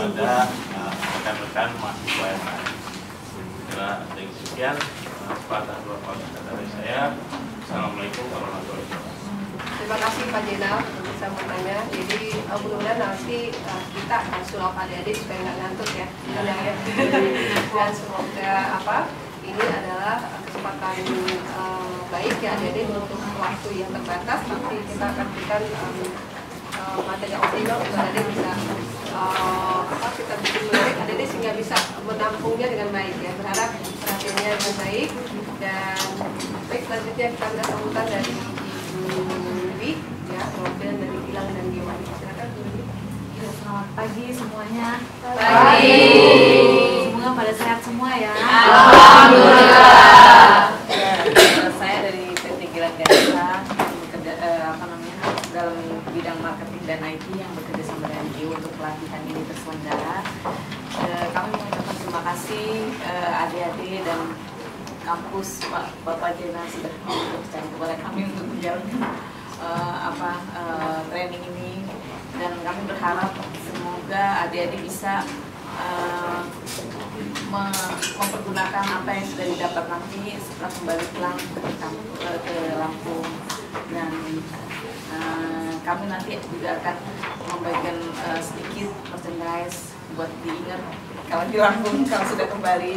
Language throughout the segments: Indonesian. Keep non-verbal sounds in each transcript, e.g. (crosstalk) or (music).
kepada uh, rekan-rekan mahasiswa yang lain. Kira dengan sekian, uh, pada dua kata dari saya. Assalamualaikum warahmatullahi wabarakatuh. Terima kasih Pak Jenal untuk bisa bertanya. Jadi uh, mudah-mudahan nanti uh, kita akan sulap adik-adik supaya nggak ngantuk ya. ya. (laughs) Dan semoga apa ini adalah kesempatan uh, baik ya adik-adik untuk waktu yang terbatas. Tapi kita akan berikan um, uh, materi optimal untuk adik bisa uh, kita bikin menarik adik-adik sehingga bisa menampungnya dengan baik ya. Berharap perhatiannya dengan baik dan baik selanjutnya kita minta sambutan dari Ibu Dewi ya perwakilan dari Gilang dan Dewa. Silakan Bu Dewi. Ya, selamat pagi semuanya. Pagi. Semoga pada sehat semua ya. Ya, saya dari PT Gilang Ganesa bekerja eh, apa namanya dalam bidang marketing dan IT yang bekerja sama dengan IU untuk pelatihan ini terselenggara. Eh, kami mengucapkan terima kasih eh, adik-adik dan kampus Pak Bapak Jena sudah percaya kepada kami untuk menjalankan eh, apa eh, training ini. Dan kami berharap semoga adik-adik bisa me- mempergunakan apa yang sudah didapat nanti setelah kembali pulang ke, kamp- eh, ke Lampung. Dan eh, kami nanti juga akan membagikan eh, sedikit merchandise buat diingat kalau di Lampung kalau sudah kembali.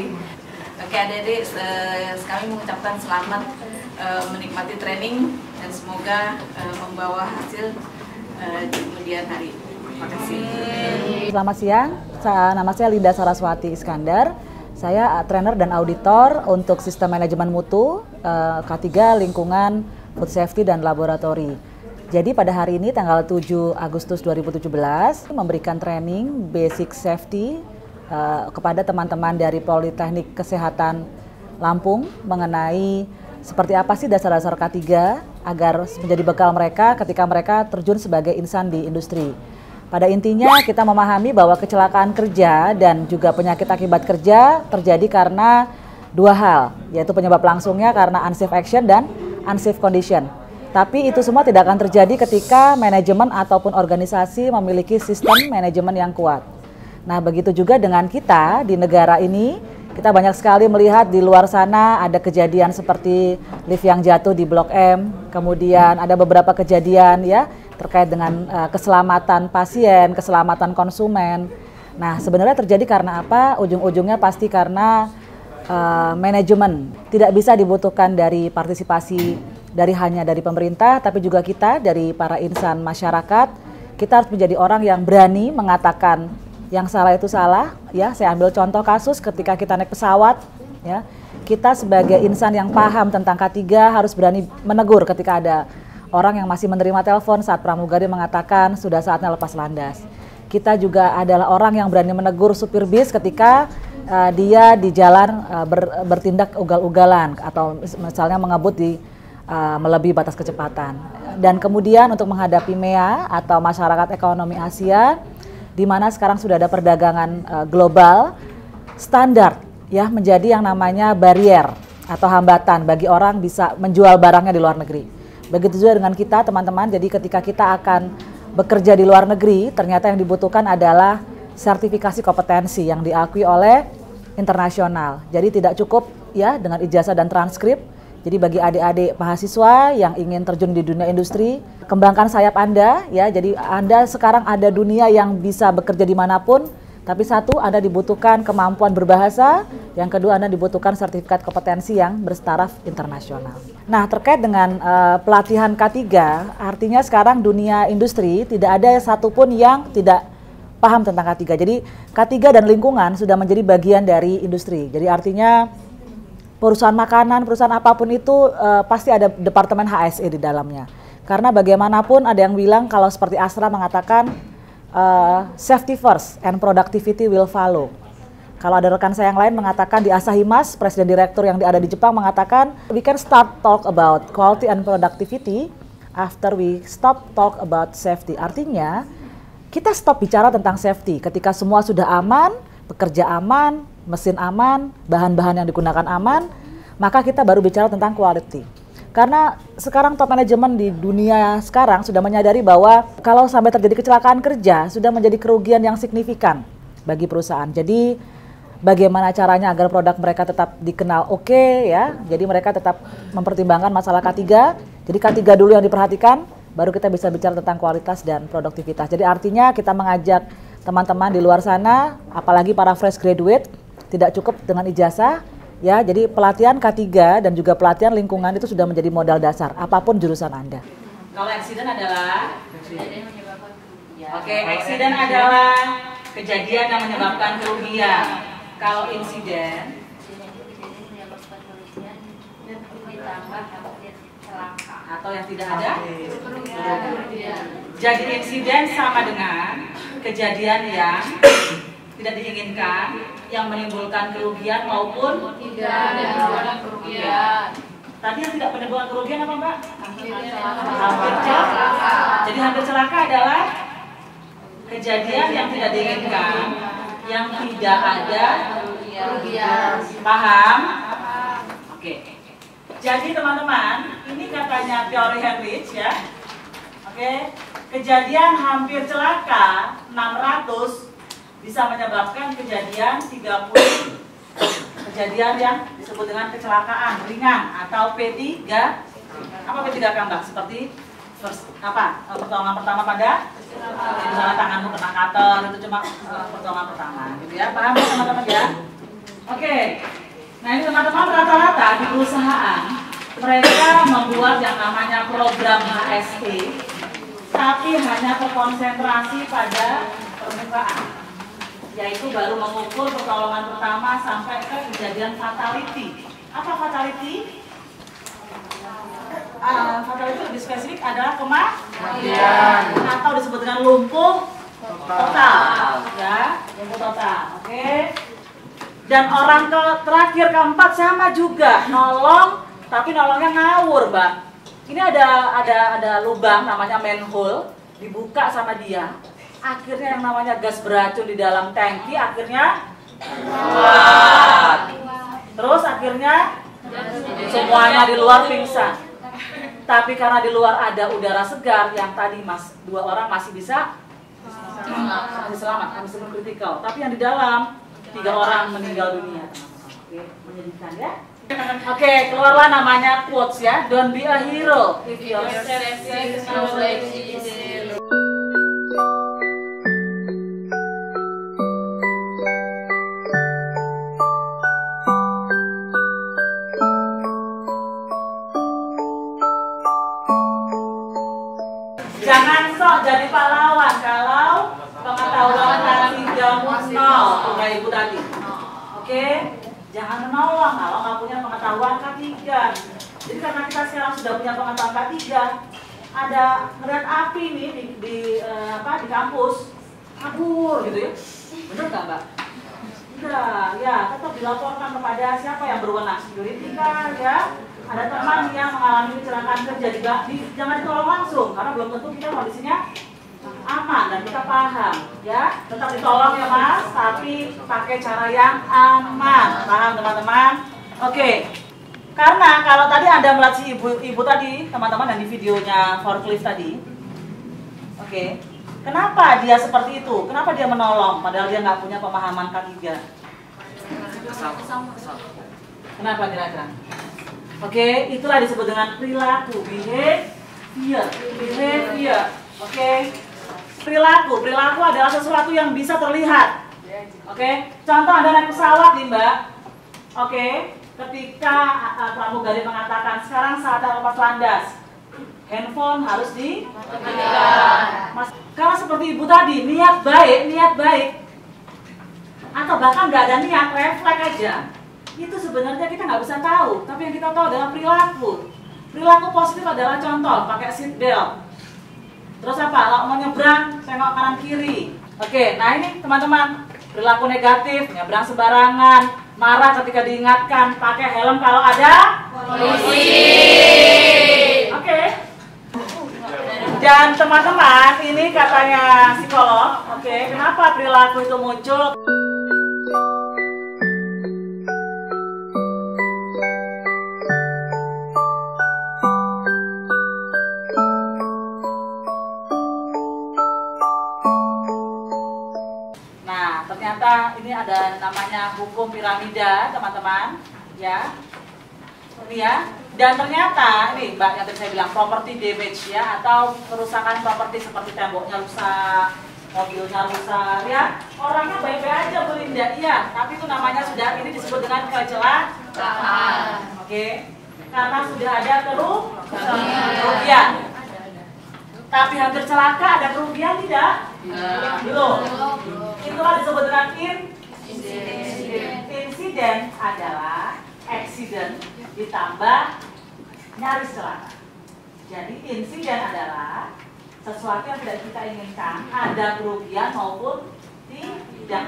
Oke adik-adik, eh, kami mengucapkan selamat eh, menikmati training dan semoga eh, membawa hasil eh, di kemudian hari. Terima kasih. Selamat siang, Sa- nama saya Linda Saraswati Iskandar. Saya uh, trainer dan auditor untuk sistem manajemen mutu uh, K3 lingkungan food safety dan laboratori. Jadi pada hari ini tanggal 7 Agustus 2017 memberikan training basic safety uh, kepada teman-teman dari Politeknik Kesehatan Lampung mengenai seperti apa sih dasar-dasar K3 agar menjadi bekal mereka ketika mereka terjun sebagai insan di industri. Pada intinya kita memahami bahwa kecelakaan kerja dan juga penyakit akibat kerja terjadi karena dua hal, yaitu penyebab langsungnya karena unsafe action dan unsafe condition. Tapi itu semua tidak akan terjadi ketika manajemen ataupun organisasi memiliki sistem manajemen yang kuat. Nah, begitu juga dengan kita di negara ini, kita banyak sekali melihat di luar sana ada kejadian seperti lift yang jatuh di Blok M, kemudian ada beberapa kejadian ya terkait dengan uh, keselamatan pasien, keselamatan konsumen. Nah, sebenarnya terjadi karena apa? Ujung-ujungnya pasti karena uh, manajemen tidak bisa dibutuhkan dari partisipasi dari hanya dari pemerintah, tapi juga kita dari para insan masyarakat. Kita harus menjadi orang yang berani mengatakan yang salah itu salah. Ya, saya ambil contoh kasus ketika kita naik pesawat, ya kita sebagai insan yang paham tentang K3 harus berani menegur ketika ada orang yang masih menerima telepon saat pramugari mengatakan sudah saatnya lepas landas. Kita juga adalah orang yang berani menegur supir bis ketika uh, dia di jalan uh, ber, bertindak ugal-ugalan atau mis- misalnya mengebut di uh, melebihi batas kecepatan. Dan kemudian untuk menghadapi MEA atau masyarakat ekonomi Asia di mana sekarang sudah ada perdagangan uh, global standar ya menjadi yang namanya barrier atau hambatan bagi orang bisa menjual barangnya di luar negeri. Begitu juga dengan kita teman-teman. Jadi ketika kita akan bekerja di luar negeri, ternyata yang dibutuhkan adalah sertifikasi kompetensi yang diakui oleh internasional. Jadi tidak cukup ya dengan ijazah dan transkrip. Jadi bagi adik-adik mahasiswa yang ingin terjun di dunia industri, kembangkan sayap Anda ya. Jadi Anda sekarang ada dunia yang bisa bekerja di mana pun, tapi satu Anda dibutuhkan kemampuan berbahasa, yang kedua Anda dibutuhkan sertifikat kompetensi yang bertaraf internasional. Nah terkait dengan uh, pelatihan K3, artinya sekarang dunia industri tidak ada satupun yang tidak paham tentang K3. Jadi K3 dan lingkungan sudah menjadi bagian dari industri. Jadi artinya perusahaan makanan, perusahaan apa pun itu uh, pasti ada departemen HSE di dalamnya. Karena bagaimanapun ada yang bilang kalau seperti Astra mengatakan uh, safety first and productivity will follow. Kalau ada rekan saya yang lain mengatakan di Asahimas, presiden direktur yang ada di Jepang mengatakan we can start talk about quality and productivity after we stop talk about safety. Artinya kita stop bicara tentang safety ketika semua sudah aman, pekerja aman, mesin aman, bahan-bahan yang digunakan aman, maka kita baru bicara tentang quality. Karena sekarang top manajemen di dunia sekarang sudah menyadari bahwa kalau sampai terjadi kecelakaan kerja sudah menjadi kerugian yang signifikan bagi perusahaan. Jadi bagaimana caranya agar produk mereka tetap dikenal oke okay, ya. Jadi mereka tetap mempertimbangkan masalah K3. Jadi K3 dulu yang diperhatikan, baru kita bisa bicara tentang kualitas dan produktivitas. Jadi artinya kita mengajak teman-teman di luar sana, apalagi para fresh graduate, tidak cukup dengan ijazah, Ya, jadi pelatihan K3 dan juga pelatihan lingkungan itu sudah menjadi modal dasar apa pun jurusan Anda. Kalau eksiden adalah? Oke, eksiden adalah kejadian yang menyebabkan kerugian. Kalau insiden? Atau yang tidak ada? Jadi insiden sama dengan kejadian yang tidak diinginkan yang menimbulkan kerugian maupun tidak menimbulkan kerugian. Tadi yang tidak menimbulkan kerugian apa Mbak? Hampir Hampir celaka. Jadi hampir celaka adalah kejadian yang tidak diinginkan, yang tidak ada kerugian. Paham? Oke. Jadi teman-teman, ini katanya teori Heinrich ya. Oke. Kejadian hampir celaka 600 bisa menyebabkan kejadian 30 kejadian yang disebut dengan kecelakaan ringan atau P3 apa P3 kan Mbak? Seperti first, apa? Pertolongan pertama pada misalnya tanganmu kena cutter itu cuma uh, pertolongan pertama gitu ya. Paham ya teman-teman ya? Oke. Nah, ini teman-teman rata-rata di perusahaan mereka membuat yang namanya program HSE tapi hanya terkonsentrasi pada permukaan yaitu baru mengukur pertolongan pertama sampai ke kejadian fatality. Apa fatality? Uh, fatality lebih spesifik adalah kematian atau disebut dengan lumpuh total, ya, lumpuh total. Oke. Okay. Dan orang ke terakhir keempat sama juga nolong, tapi nolongnya ngawur, mbak. Ini ada ada ada lubang namanya manhole dibuka sama dia akhirnya yang namanya gas beracun di dalam tangki akhirnya keluar. Terus akhirnya semuanya di luar pingsan. Tapi karena di luar ada udara segar yang tadi mas dua orang masih bisa masih selamat, masih sebelum kritikal. Tapi yang di dalam tiga orang meninggal dunia. Oke, menyedihkan ya. Oke, keluarlah namanya quotes ya. Don't be a hero if your jamu nol kayak ibu tadi. Oke, jangan menolong kalau nggak punya pengetahuan K3. Jadi karena kita sekarang sudah punya pengetahuan K3, ada ngeliat api nih di, di uh, apa di kampus kabur gitu ya. Benar nggak mbak? Enggak, ya tetap dilaporkan kepada siapa yang berwenang security kan ya ada teman yang mengalami kecelakaan kerja juga di, jangan ditolong langsung karena belum tentu kita kondisinya aman dan kita paham ya. Tetap ditolong ya mas tapi pakai cara yang aman. Paham teman-teman? Oke. Karena kalau tadi anda melihat si ibu ibu tadi teman-teman yang di videonya forklift tadi oke. Kenapa dia seperti itu? Kenapa dia menolong padahal dia nggak punya pemahaman K3 kenapa kira-kira? Oke, itulah disebut dengan perilaku, behavior, behavior. Oke, perilaku, perilaku adalah sesuatu yang bisa terlihat. Oke, contoh ada naik pesawat nih mbak. Oke, ketika uh, pramugari mengatakan sekarang saatnya lepas landas, handphone harus di Mas, karena seperti ibu tadi, niat baik, niat baik, atau bahkan nggak ada niat, refleks aja itu sebenarnya kita nggak bisa tahu, tapi yang kita tahu adalah perilaku. Perilaku positif adalah contoh, pakai seat belt. Terus apa? Kalau mau nyebrang, tengok kanan kiri. Oke, nah ini teman-teman, Perilaku negatif, nyebrang sembarangan, marah ketika diingatkan, pakai helm kalau ada polisi. Oke. Dan teman-teman, ini katanya psikolog, oke, kenapa perilaku itu muncul? Ada namanya hukum piramida, teman-teman, ya. Ini ya. Dan ternyata ini Mbak yang tadi saya bilang property damage ya atau kerusakan properti seperti temboknya rusak, mobilnya rusak ya. Orangnya baik-baik aja Belinda, iya, tapi itu namanya sudah ini disebut dengan kecelakaan. Oke. Karena sudah ada keru- kerugian. Tapi hampir celaka ada kerugian tidak? Belum. Itulah disebut dengan in insiden adalah accident ditambah nyaris celaka. Jadi insiden adalah sesuatu yang tidak kita inginkan, ada kerugian maupun tidak.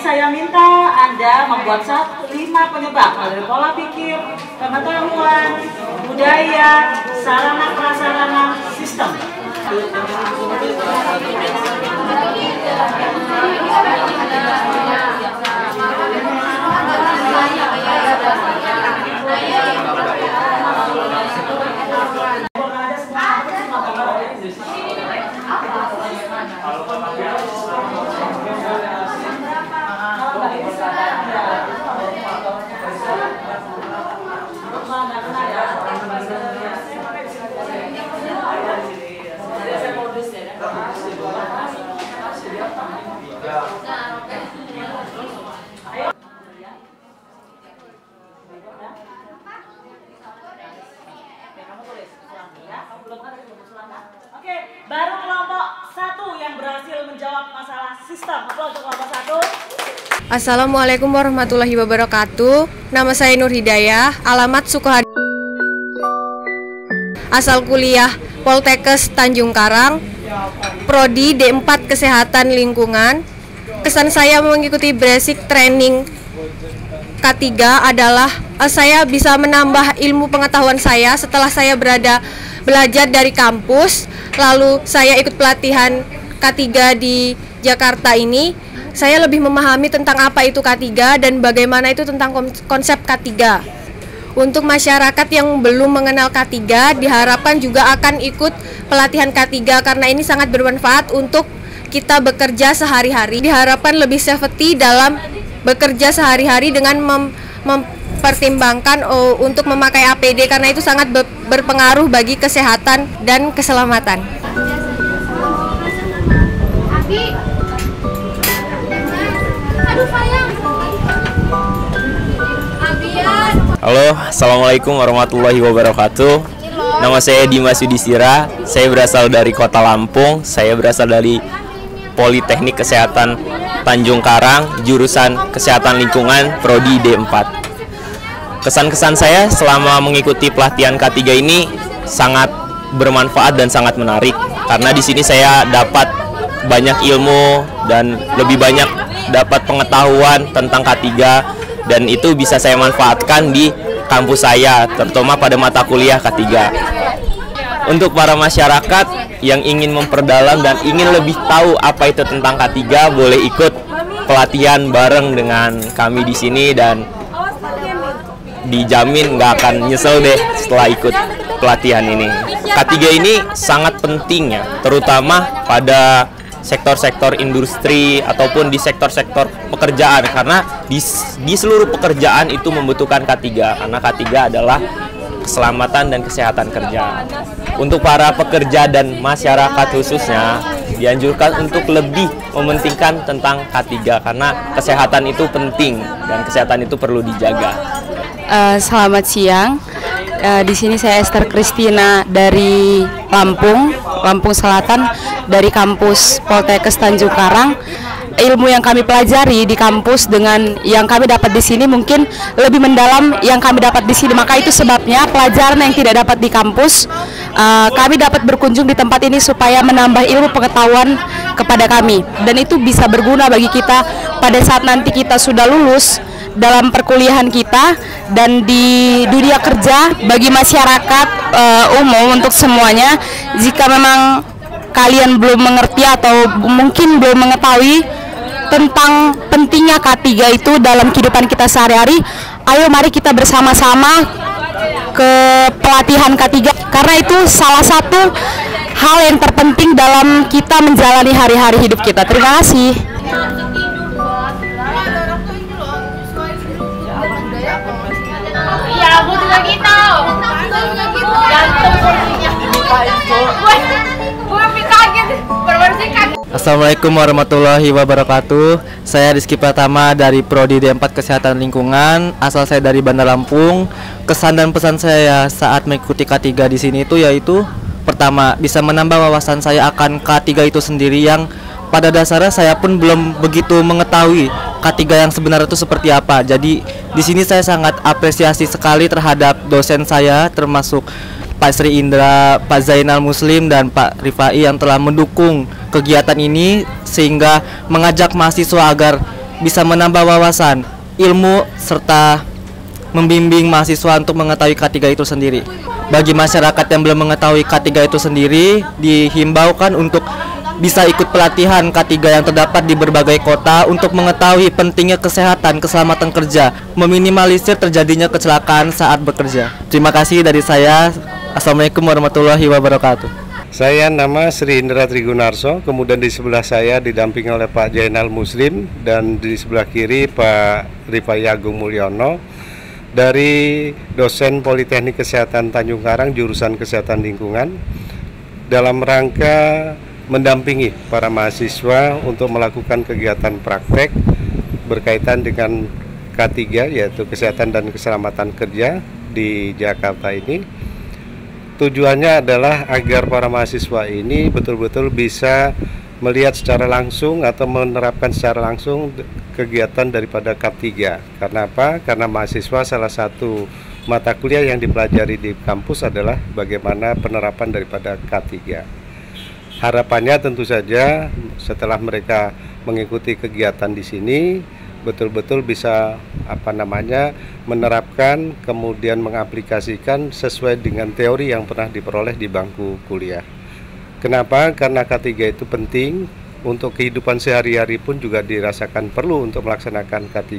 Saya minta Anda membuat satu lima penyebab dari pola pikir, pengetahuan, budaya, sarana prasarana, sistem baru kelompok satu yang berhasil menjawab masalah sistem. Aplaus Assalamualaikum warahmatullahi wabarakatuh. Nama saya Nur Hidayah, alamat Sukoharjo. Asal kuliah Poltekkes Tanjung Karang, prodi D4 Kesehatan Lingkungan. Kesan saya mengikuti basic training K3 adalah eh, saya bisa menambah ilmu pengetahuan saya setelah saya berada belajar dari kampus, lalu saya ikut pelatihan K3 di Jakarta ini. Saya lebih memahami tentang apa itu K3 dan bagaimana itu tentang kon- konsep K3. Untuk masyarakat yang belum mengenal K3 diharapkan juga akan ikut pelatihan K3 karena ini sangat bermanfaat untuk kita bekerja sehari-hari. Diharapkan lebih safety dalam bekerja sehari-hari dengan mem- mempertimbangkan oh, untuk memakai APD karena itu sangat be- berpengaruh bagi kesehatan dan keselamatan. Halo, Assalamualaikum warahmatullahi wabarakatuh. Nama saya Dimas Yudhistira. Saya berasal dari kota Lampung. Saya berasal dari Politeknik Kesehatan Tanjung Karang Jurusan Kesehatan Lingkungan Prodi D4 Kesan-kesan saya selama mengikuti pelatihan K3 ini Sangat bermanfaat dan sangat menarik. Karena di sini saya dapat banyak ilmu dan lebih banyak dapat pengetahuan tentang K3 dan itu bisa saya manfaatkan di kampus saya terutama pada mata kuliah K3 untuk para masyarakat yang ingin memperdalam dan ingin lebih tahu apa itu tentang K3 boleh ikut pelatihan bareng dengan kami di sini dan dijamin nggak akan nyesel deh setelah ikut pelatihan ini. K3 ini sangat penting ya, terutama pada sektor-sektor industri ataupun di sektor-sektor pekerjaan karena di, di seluruh pekerjaan itu membutuhkan K3 karena K3 adalah keselamatan dan kesehatan kerja. Untuk para pekerja dan masyarakat khususnya dianjurkan untuk lebih mementingkan tentang K3 karena kesehatan itu penting dan kesehatan itu perlu dijaga. Eh, selamat siang. Eh, di sini saya Esther Kristina dari Lampung, Lampung Selatan, dari kampus Poltekkes Tanjung Karang. Ilmu yang kami pelajari di kampus dengan yang kami dapat di sini mungkin lebih mendalam yang kami dapat di sini. Maka itu sebabnya pelajaran yang tidak dapat di kampus, eh, kami dapat berkunjung di tempat ini supaya menambah ilmu pengetahuan kepada kami dan itu bisa berguna bagi kita pada saat nanti kita sudah lulus dalam perkuliahan kita dan di dunia kerja bagi masyarakat eh, umum untuk semuanya jika memang kalian belum mengerti atau mungkin belum mengetahui tentang pentingnya K3 itu dalam kehidupan kita sehari-hari ayo mari kita bersama-sama ke pelatihan K3 karena itu salah satu hal yang terpenting dalam kita menjalani hari-hari hidup kita. Terima kasih Assalamualaikum warahmatullahi wabarakatuh. Saya Rizky Pratama dari Prodi D4 Kesehatan Lingkungan. Asal saya dari Bandar Lampung. Kesan dan pesan saya saat mengikuti K3 di sini itu yaitu pertama bisa menambah wawasan saya akan K3 itu sendiri yang pada dasarnya saya pun belum begitu mengetahui K3 yang sebenarnya itu seperti apa. Jadi di sini saya sangat apresiasi sekali terhadap dosen saya termasuk Pak Sri Indra, Pak Zainal Muslim dan Pak Rifai yang telah mendukung kegiatan ini sehingga mengajak mahasiswa agar bisa menambah wawasan, ilmu serta membimbing mahasiswa untuk mengetahui K3 itu sendiri. Bagi masyarakat yang belum mengetahui K3 itu sendiri, dihimbaukan untuk bisa ikut pelatihan K3 yang terdapat di berbagai kota untuk mengetahui pentingnya kesehatan, keselamatan kerja, meminimalisir terjadinya kecelakaan saat bekerja. Terima kasih dari saya. Assalamualaikum warahmatullahi wabarakatuh. Saya nama Sri Indra Trigunarso, kemudian di sebelah saya didampingi oleh Pak Jainal Muslim dan di sebelah kiri Pak Rifai Agung Mulyono dari dosen Politeknik Kesehatan Tanjung Karang jurusan Kesehatan Lingkungan dalam rangka mendampingi para mahasiswa untuk melakukan kegiatan praktek berkaitan dengan K3 yaitu Kesehatan dan Keselamatan Kerja di Jakarta ini tujuannya adalah agar para mahasiswa ini betul-betul bisa melihat secara langsung atau menerapkan secara langsung kegiatan daripada K3. Karena apa? Karena mahasiswa salah satu mata kuliah yang dipelajari di kampus adalah bagaimana penerapan daripada K3. Harapannya tentu saja setelah mereka mengikuti kegiatan di sini betul-betul bisa apa namanya menerapkan kemudian mengaplikasikan sesuai dengan teori yang pernah diperoleh di bangku kuliah. Kenapa? Karena K3 itu penting untuk kehidupan sehari-hari pun juga dirasakan perlu untuk melaksanakan K3.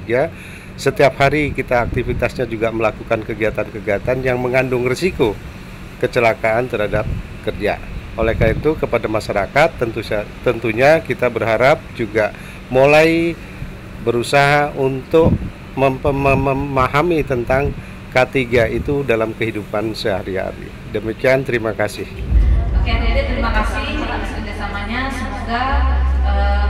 Setiap hari kita aktivitasnya juga melakukan kegiatan-kegiatan yang mengandung risiko kecelakaan terhadap kerja. Oleh karena itu kepada masyarakat tentu tentunya kita berharap juga mulai berusaha untuk mem mem memahami tentang K3 itu dalam kehidupan sehari-hari. Demikian, terima kasih. Oke, terima kasih atas kerjasamanya. Semoga uh,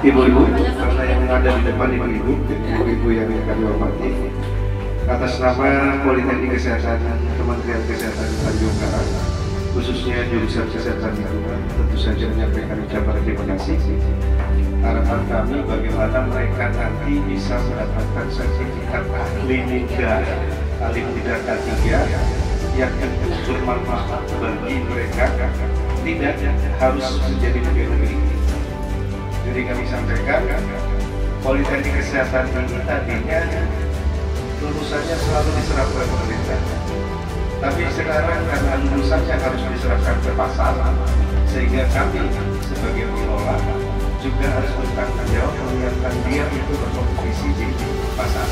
Ibu-ibu, karena yang ada di depan ibu-ibu, ibu-ibu yang kami hormati, atas nama Politeknik Kesehatan Kementerian Kesehatan Tanjung Karang, khususnya jurusan Kesehatan Lingkungan, tentu saja menyampaikan ucapan terima kasih. Harapan kami bagaimana mereka nanti bisa mendapatkan sertifikat ahli nida, ahli nida K3 yang bermanfaat bagi mereka tidak harus menjadi pegawai negeri. Jadi kami sampaikan Politeknik Kesehatan ini tadinya lulusannya selalu diserahkan ke pemerintah. Tapi sekarang karena lulusannya harus diserahkan ke pasar, sehingga kami sebagai pengelola juga harus bertanggung jawab mengingatkan dia itu berkompetisi di pasar.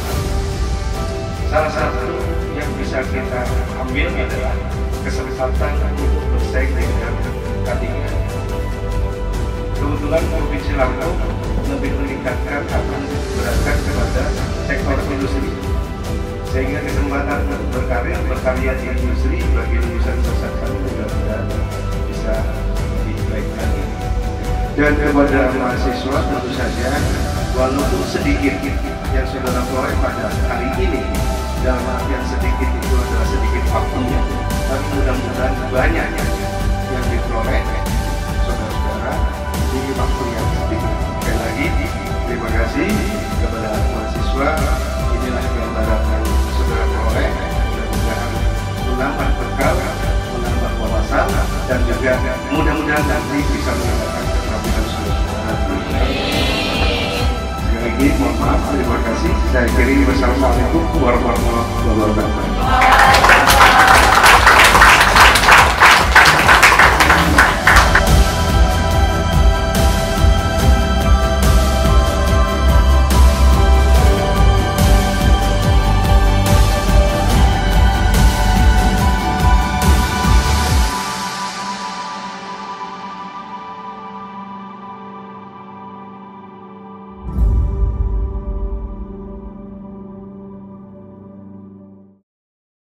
Salah satu yang bisa kita ambil adalah kesempatan untuk bersaing dengan K3. Kebetulan Provinsi Lampung lebih meningkatkan atau beratkan kepada sektor industri. Sehingga kesempatan berkarya berkarya di industri bagi lulusan kesehatan mudah-mudahan bisa lebih baik lagi dan kepada mahasiswa tentu saja walaupun sedikit yang saudara peroleh pada hari ini dalam artian sedikit itu adalah sedikit waktunya tapi mudah-mudahan banyak yang diperoleh waktu yang sedikit sekali lagi. Terima kasih kepada mahasiswa. Inilah gambaran yang saudara peroleh mudah-mudahan menambah bekal menambah wawasan dan juga mudah-mudahan nanti bisa menambahkan keterampilan saudara-saudara Sekali lagi mohon maaf terima kasih. Saya kiri wassalamualaikum warahmatullahi wabarakatuh